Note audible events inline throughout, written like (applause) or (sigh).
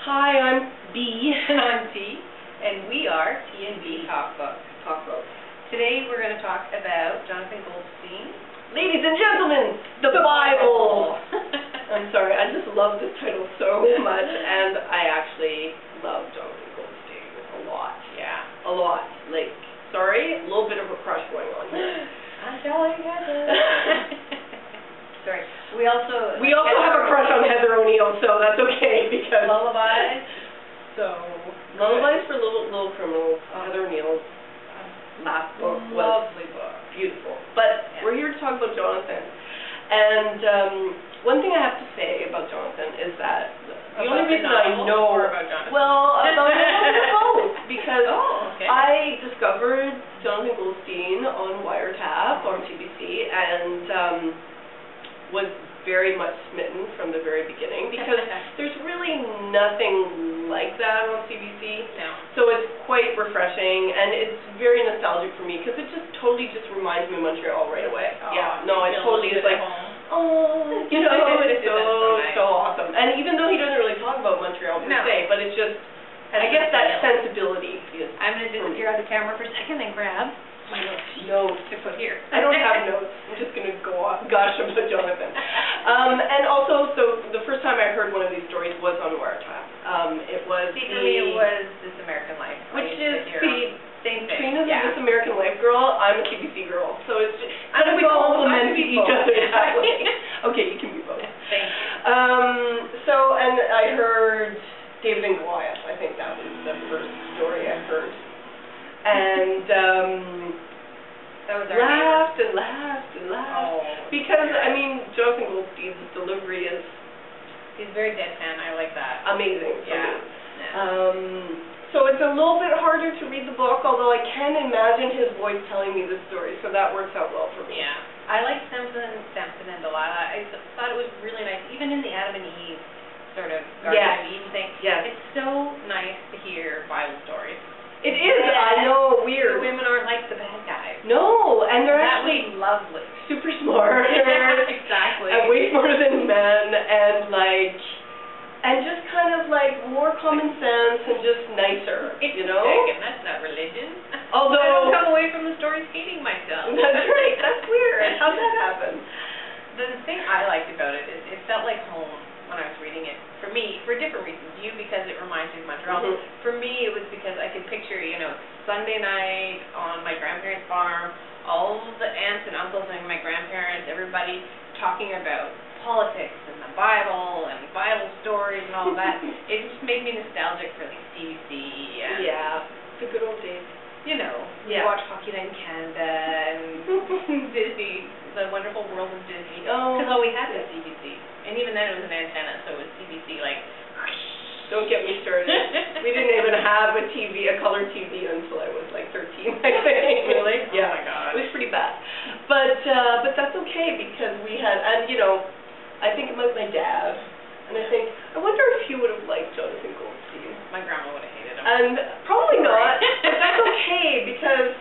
Hi, I'm B. And (laughs) I'm T, and we are T and B Talk Book. Talk. Today we're going to talk about Jonathan Goldstein. Ladies and gentlemen, the, Bible. (laughs) I'm sorry, I just love this title so much, and I actually love Jonathan Goldstein a lot. yeah. A lot. Like, sorry, a little bit of a crush going on here. I'm telling you. Sorry. We also have a crush on Heather O'Neill, so that's okay because Lullabies. So Lullabies for Little Little Criminals. Heather O'Neill's last book was lovely book. beautiful. But Yeah. we're here to talk about Jonathan. And um, one thing I have to say about Jonathan is that the About only the reason I know or about Jonathan? well about (laughs) both because Oh, okay. I discovered Jonathan Goldstein on Wiretap on CBC and um, was very much smitten from the very beginning because (laughs) there's really nothing like that on CBC. No. So it's quite refreshing and it's very nostalgic for me because it just totally just reminds me of Montreal right away. Aw, yeah, no, it totally is like, oh, you know, (laughs) it's so, so awesome. And even though he doesn't really talk about Montreal per No. se, but it's just, I guess that sensibility is. I'm going to disappear on the camera for a second and grab my notes Notes. to put here. I don't have (laughs) notes. I'm just gonna go off gush about Jonathan. Um, and also, so the first time I heard one of these stories was on Wiretap. Um, it was See, the for me, it was This American Life. Which is the same thing. Treena's yeah. This American Life girl. I'm a CBC girl. So it's just I'm kind of we. Complement each both. other that way. (laughs) Okay, you can be both. Thank you. Um, so, and I heard David and Goliath. I think that was the first story I heard. And um, That was our laughed and laughed and laughed. Oh, Because, I mean, Jonathan Goldstein's delivery is He's very deadpan. I like that. amazing Yeah. me. Yeah. Um, so it's a little bit harder to read the book, although I can imagine his voice telling me the story, so that works out well for me. Yeah. I like Samson, and Samson and Delilah. I thought it was really nice, even in the Adam and Eve sort of Garden Yes. of Eden thing. Yes. It's so nice to hear Bible stories. It is, I know, The weird. women aren't like the bad guys. No, and they're that actually was lovely. super smart. exactly. and way smarter than men, and like, and just kind of like more common sense and just nicer, (laughs) you know? and that's not religion. (laughs) Although- I don't come away from the stories hating myself. (laughs) That's right. That's weird. How'd that happen? The thing I liked about it is it felt like home when I was reading it. For me, for different reasons. You because it reminds me of Montreal. Mhm. For me, it was because I could picture, you know, Sunday night on my grandparents' farm, all the aunts and uncles and my grandparents, everybody talking about politics and the Bible and Bible stories and all that. it just made me nostalgic for like CBC and Yeah, the good old days. you know, Yeah. watch Hockey Night in Canada and (laughs) Disney, the wonderful world of Disney. Oh. Because all we had was CBC. And even then it was an antenna, so it was CBC like. (laughs) Don't get me started. (laughs) we didn't even have a TV, a color TV, until I was like 13, I think. Really? Oh my God. It was pretty bad. But uh, but that's okay because we had, and you know, About my dad, and I think, I wonder if he would have liked Jonathan Goldstein. My grandma would have hated him. And probably not, but that's (laughs) okay because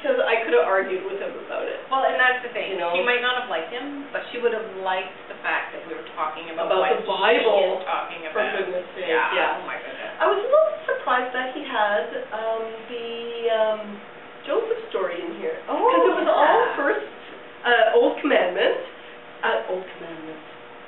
because I could have argued with him about it. well, and that's the thing. You know? She might not have liked him, but she would have liked the fact that we were talking about, About what the Bible, he is talking for about. goodness sake, Yeah. yeah. Oh my goodness. I was a little surprised that he had um, the um, Joseph story in here. Oh, Because it was all first uh, Old Commandment. Uh, Old Commandment.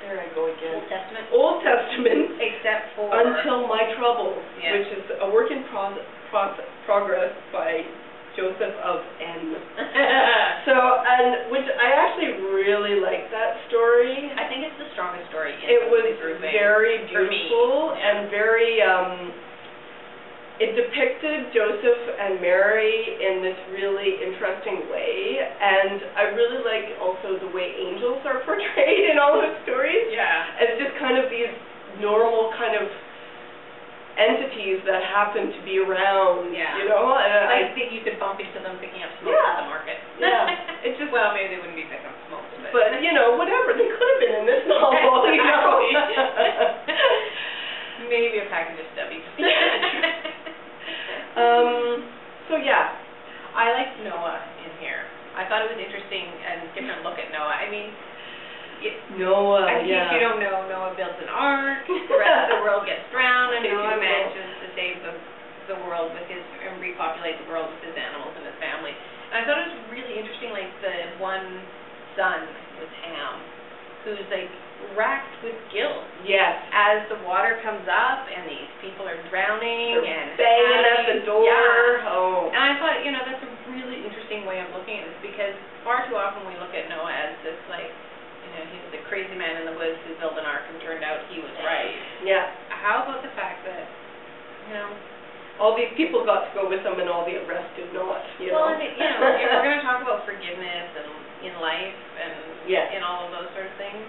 There I go again. Old Testament. Old Testament (laughs) Except for. until my troubles, Yeah. which is a work in pro- pro- progress by Joseph of N. (laughs) So, and which I actually really like that story. I think it's the strongest story in It was very beautiful Yeah. and very um it depicted Joseph and Mary in this really interesting way and I really like also the way angels are (laughs) portrayed in all the stories Yeah. as just kind of these normal kind of entities that happen to be around, Yeah. you know? And I I, think you could bump into them picking up smoke Yeah. at the market. Yeah. (laughs) It's just- well, maybe they wouldn't be picking up smoke, but. but you know, whatever, they could have been in this (laughs) novel, you know? maybe a package of stubbies. Um, so yeah, I liked Noah in here. I thought it was interesting and different look at Noah. I mean, Noah, yeah. you don't know, Noah built an ark, the rest of the (laughs) world gets drowned, and In case you Noah manages to save the, the world with his, and repopulate the world with his animals and his family. And I thought it was really interesting, like, the one son was Ham, who's, like, racked with guilt Yes. as the water comes up and these people are drowning They're and banging at the door. Yeah. Oh. And I thought, you know, that's a really interesting way of looking at this because far too often we look at Noah as this like, you know, he was a crazy man in the woods who built an ark and turned out he was right. Yeah. How about the fact that, you know, All these people got to go with him and all the rest did not, you well, know. and, you know, if we're gonna talk about forgiveness and in life and Yes. in all of those sort of things.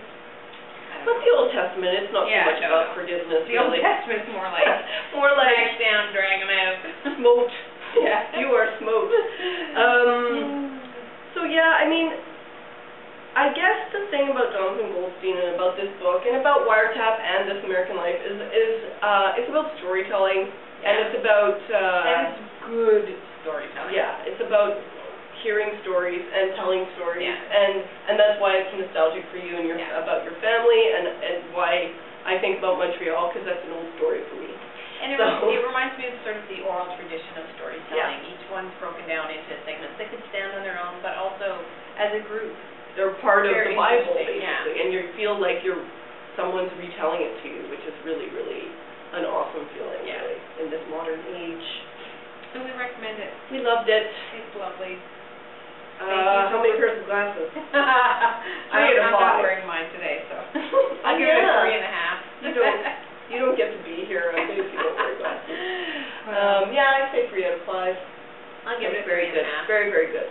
But the Old Testament, it's not Yeah, so much no, about no. forgiveness, The Old really. Testament's more like More like drag down, drag 'em out. smoked. Yeah. You are smoked. Um, so yeah, I mean, I guess the thing about Jonathan Goldstein and about this book and about Wiretap and This American Life is is uh, it's about storytelling and it's about uh, and it's good storytelling. yeah, it's about hearing stories and telling stories Yeah. and and that's why it's nostalgic for you and your Yeah. about your family and and why I think about Montreal because that's an old story for me. And it, So- rem- it reminds me of sort of the oral tradition of storytelling. Yeah. Each one's broken down into segments that could stand on their own, but also as a group. they're part of the Bible basically, yeah. and you feel like you're someone's retelling it to you, which is really, really an awesome feeling, Yeah. really, in this modern age. So we recommend it. We loved it. It's lovely. Uh, Thank you how many pairs of glasses? (laughs) I'm, Three out of I'm not wearing mine today, so I'll give it a three and a half. You don't, (laughs) you don't get to be here on days you don't wear glasses. Um, yeah, I'd say three out of five. I'll give it a very good. Very, very good.